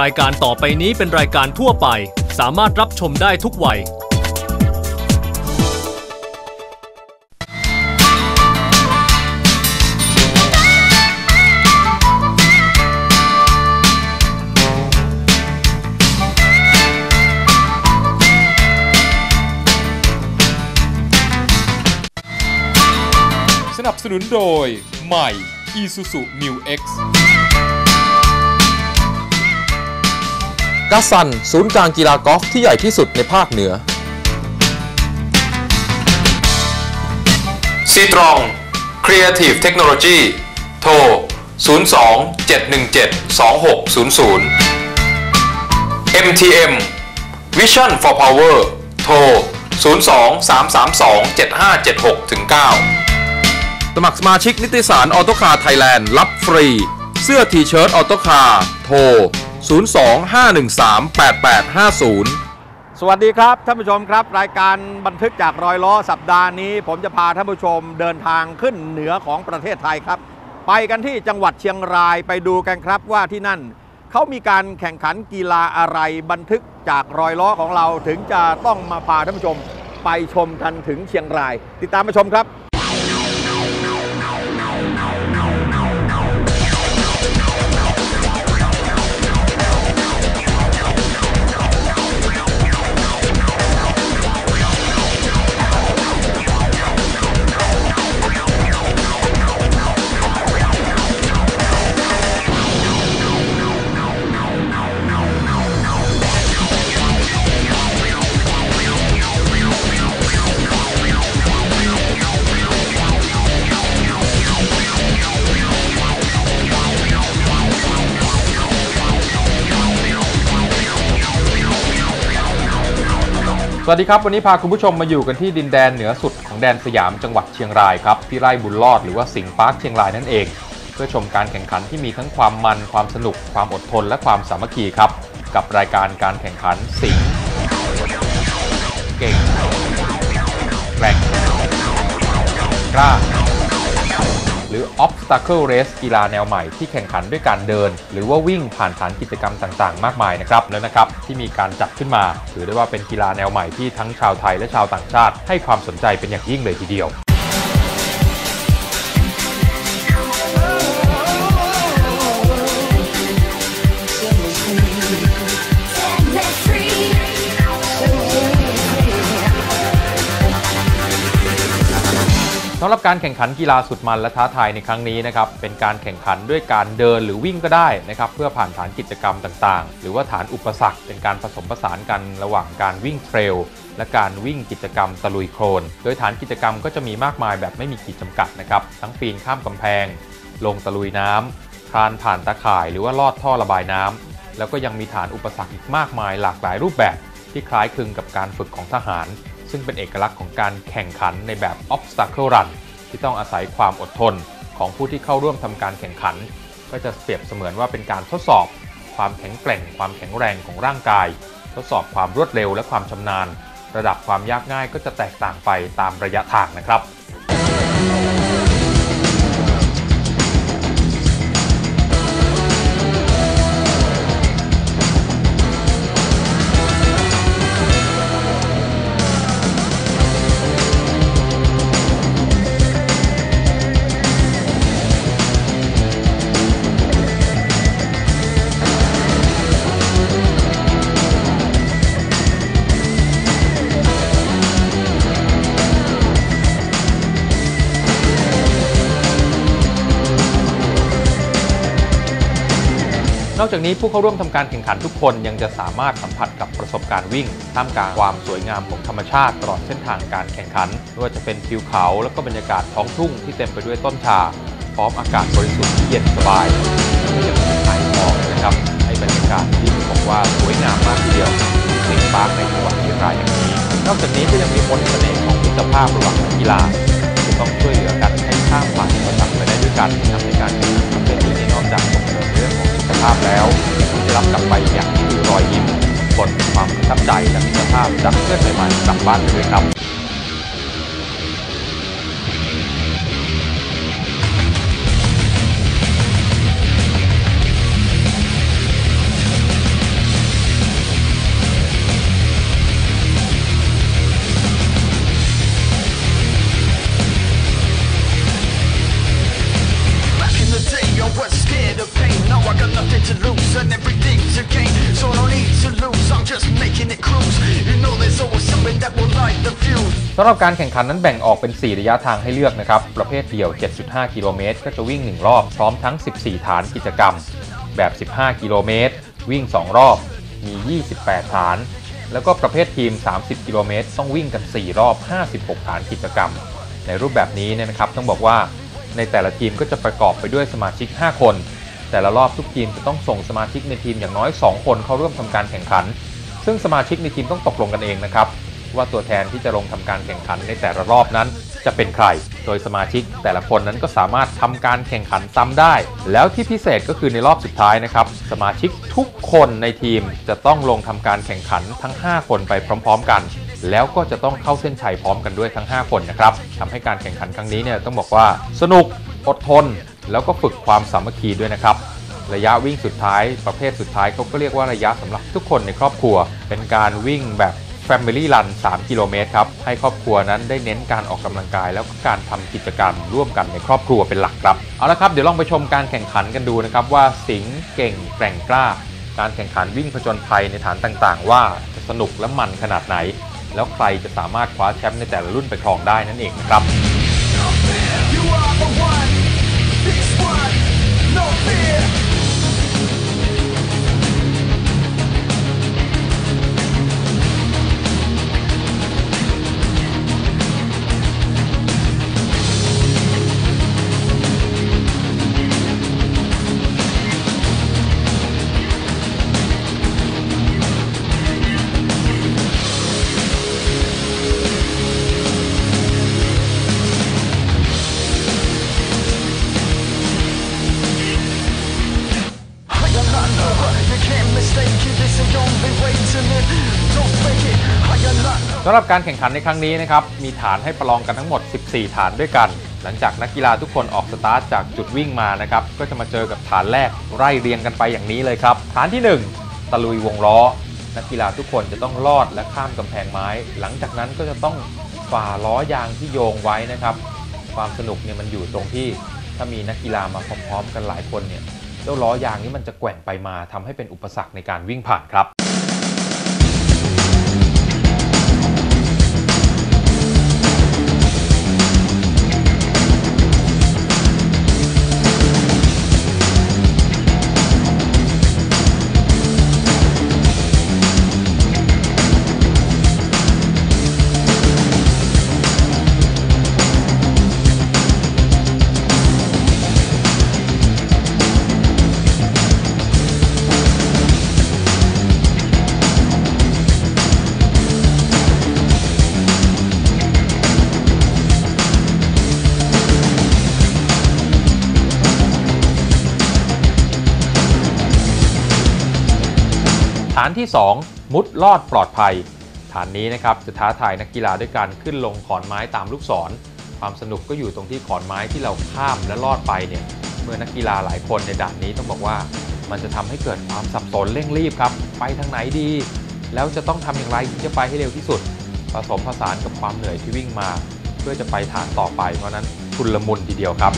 รายการต่อไปนี้เป็นรายการทั่วไป สามารถรับชมได้ทุกวัย สนับสนุนโดย ใหม่ Isuzu New X กัสซัน ศูนย์กลางกีฬากอล์ฟที่ใหญ่ที่สุดในภาคเหนือ ซีตรอง Creative Technology โทร 02 717 2600 MTM Vision for Power โทร 02 332 7576ถึง9สมัครสมาชิกนิตยสาร Autocar Thailand รับฟรี เสื้อทีเชิ้ต Autocar โทร 02-513-8850 สวัสดีครับท่านผู้ชมครับ รายการบันทึกจากรอยล้อสัปดาห์นี้ ผมจะพาท่านผู้ชมเดินทางขึ้นเหนือของประเทศไทยครับ ไปกันที่จังหวัดเชียงรายไปดูกันครับว่าที่นั่นเขามีการแข่งขันกีฬาอะไรบันทึกจากรอยล้อของเราถึงจะต้องมาพาท่านผู้ชม ไปชมกันถึงเชียงราย ติดตามมาชมครับ สวัสดีครับ วันนี้พาคุณผู้ชมมาอยู่กันที่ดินแดนเหนือสุดของแดนสยามจังหวัดเชียงรายครับที่ไร่บุญรอดหรือว่าสิงห์พาร์คเชียงรายนั่นเอง เพื่อชมการแข่งขันที่มีทั้งความมันความสนุก ความอดทน และความสามัคคีครับ กับรายการการแข่งขันสิงห์เก่งแกร่งกล้า Obstacle Race กีฬาแนวใหม่ที่แข่งขันด้วยการเดิน หรือว่าวิ่งผ่านฐานกิจกรรมต่างๆ มากมายนะครับแล้วนะครับที่มีการจัดขึ้นมา ถือได้ว่าเป็นกีฬาแนวใหม่ที่ทั้งชาวไทยและชาวต่างชาติ ให้ความสนใจเป็นอย่างยิ่งเลยทีเดียว สำหรับการแข่งขันกีฬาสุดมันและท้าทายในครั้งนี้นะครับเป็นการแข่งขันด้วยการเดินหรือวิ่งก็ได้นะครับเพื่อผ่านฐานกิจกรรมต่างๆ หรือว่าฐานอุปสรรคเป็นการผสมผสานกันระหว่างการวิ่งเทรลและการวิ่งกิจกรรมตะลุยโคลนโดยฐานกิจกรรมก็จะมีมากมายแบบไม่มีขีดจำกัดนะครับทั้งปีนข้ามกำแพง ลงตะลุยน้ำคลานผ่านตะข่าย หรือว่าลอดท่อระบายน้ำแล้วก็ยังมีฐานอุปสรรคอีกมากมายหลากหลายรูปแบบที่คล้ายคลึงกับการฝึกของทหาร ซึ่งเป็นเอกลักษณ์ของการแข่งขันในแบบ obstacle run ที่ต้องอาศัยความอดทนของผู้ที่เข้าร่วมทำการแข่งขัน ก็จะเปรียบเสมือนว่าเป็นการทดสอบ ความแข็งแกร่ง ความแข็งแรงของร่างกาย ทดสอบความรวดเร็วและความชำนาญ ระดับความยากง่ายก็จะแตกต่างไปตามระยะทางนะครับ นอกจากนี้ผู้เข้าร่วมทำการแข่งขันทุกคนยังจะสามารถสัมผัสกับประสบการณ์วิ่ง ท่ามกลางความสวยงามของธรรมชาติตลอดเส้นทางการแข่งขันไม่ว่าจะเป็นทิวเขาและก็บรรยากาศท้องทุ่งที่เต็มไปด้วยต้นชา พร้อมอากาศบริสุทธิ์ที่เย็นสบายและยังมีไอหมอกนะครับให้บรรยากาศที่บอกว่าสวยงามมากทีเดียวสิงปาร์คในจังหวัดเชียงรายแห่งนี้นอกจากนี้ก็ยังมีมนต์เสน่ห์ของมิตรภาพระหว่างนักกีฬาที่ต้องช่วยเหลือกันให้ข้าม ภาพแล้วได้รับกลับไปอย่างคือรอยยิ้มผลความประทับใจและมิตรภาพจากเพื่อนใหม่ๆกลับบ้านไปด้วยครับ สำหรับการแข่งขันนั้นแบ่งออกเป็น 4 ระยะทางให้เลือกนะครับ ประเภทเดี่ยว 7.5 กิโลเมตร ก็จะวิ่ง 1 รอบ พร้อมทั้ง 14 ฐานกิจกรรม แบบ 15 กิโลเมตร วิ่ง 2 รอบ มี 28 ฐาน แล้วก็ประเภททีม 30 กิโลเมตร ต้องวิ่งกัน 4 รอบ 56 ฐานกิจกรรม ในรูปแบบนี้เนี่ยนะครับ ต้องบอกว่าในแต่ละทีมก็จะประกอบไปด้วยสมาชิก 5 คน แต่ละรอบทุกทีมจะต้องส่งสมาชิกในทีมอย่างน้อย 2 คนเข้าร่วมทำการแข่งขัน ซึ่งสมาชิกในทีมต้องตกลงกันเองนะครับ ว่าตัวแทนที่จะลงทำการแข่งขันในแต่ละรอบนั้น จะเป็นใคร โดยสมาชิกแต่ละคนนั้นก็สามารถทำการแข่งขันซ้ำได้ แล้วที่พิเศษก็คือในรอบสุดท้ายนะครับ สมาชิกทุกคนในทีมจะต้องลงทำการแข่งขันทั้ง 5 คนไปพร้อม ๆ กัน แล้วก็จะต้องเข้าเส้นชัยพร้อมกันด้วยทั้ง 5 คนนะครับทำให้การแข่งขันครั้งนี้เนี่ยต้องบอกว่าสนุกอดทน แล้วก็ฝึกความสามัคคีด้วยนะครับระยะวิ่งสุดท้ายประเภทสุดท้ายเขาก็เรียกว่าระยะสำหรับทุกคนในครอบครัว เป็นการวิ่งแบบ Family Run 3 กิโลเมตรครับ ให้ครอบครัวนั้นได้เน้นการออกกำลังกาย แล้วก็การทำกิจกรรมร่วมกันในครอบครัวเป็นหลักครับ เอาละครับ เดี๋ยวลองไปชมการแข่งขันกันดูนะครับว่าสิงห์เก่งแกร่งกล้า การแข่งขันวิ่งผจญภัยในฐานต่างๆ ว่าจะสนุกและมันขนาดไหน แล้วใครจะสามารถคว้าแชมป์ในแต่ละรุ่นไปครองได้นั่นเองนะครับำหรับการแข่งขันในครั้งนี้นะครับมีฐานให้ประลองกันทั้งหมด 14 ฐานด้วยกัน หลังจากนักกีฬาทุกคนออกสตาร์ทจากจุดวิ่งมานะครับก็จะมาเจอกับฐานแรกไล่เรียงกันไปอย่างนี้เลยครับ ฐานที่ 1 ตะลุยวงล้อ นักกีฬาทุกคนจะต้องลอดและข้ามกำแพงไม้ หลังจากนั้นก็จะต้องฝ่าล้อยางที่โยงไว้นะครับ ความสนุกเนี่ยมันอยู่ตรงที่ถ้ามีนักกีฬามาพร้อมๆ กันหลายคนเนี่ยเจ้าล้อยางนี้มันจะแกว่งไปมาทำให้เป็นอุปสรรคในการวิ่งผ่านครับานที่ 2 มุดลอดปลอดภัย ฐานนี้นะครับจะท้าทายนักกีฬาด้วยการขึ้นลงขอนไม้ตามลูกศร ความสนุกก็อยู่ตรงที่ขอนไม้ที่เราข้ามและลอดไปเนี่ยเมื่อนักกีฬาหลายคนในด่านนี้ต้องบอกว่า มันจะทำให้เกิดความสับสนเร่งรีบครับไปทางไหนดี แล้วจะต้องทำอย่างไรถึงจะไปให้เร็วที่สุด ผสมผสานกับความเหนื่อยที่วิ่งมา เพื่อจะไปฐานต่อไปเพราะฉะนั้นชุนละมุนทีเดียวครับ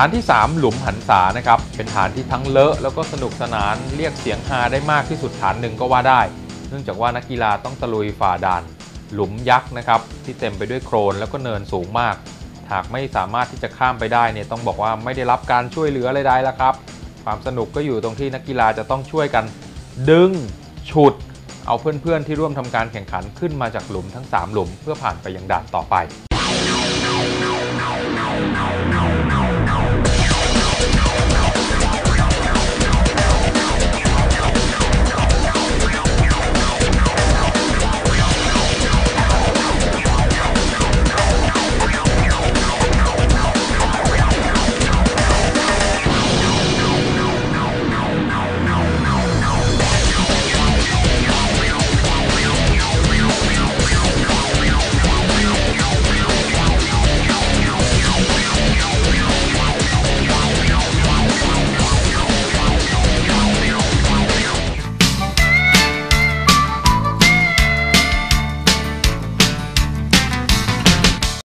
านที่ 3 หลุมหันษานะครับ เป็นฐานที่ทั้งเลอะแล้วก็สนุกสนานเรียกเสียงฮาได้มากที่สุดฐานหนึ่งก็ว่าได้ เนื่องจากว่านักกีฬาต้องตะลุยฝ่าด่านหลุมยักษ์นะครับที่เต็มไปด้วยโครนแล้วก็เนินสูงมาก หากไม่สามารถที่จะข้ามไปได้เนี่ยต้องบอกว่าไม่ได้รับการช่วยเหลือใดๆแล้วครับ ความสนุกก็อยู่ตรงที่นักกีฬาจะต้องช่วยกัน ดึงฉุด เอาเพื่อนๆที่ร่วมทำการแข่งขันขึ้นมาจากหลุมทั้ง 3 หลุมเพื่อผ่านไปยังด่านต่อไป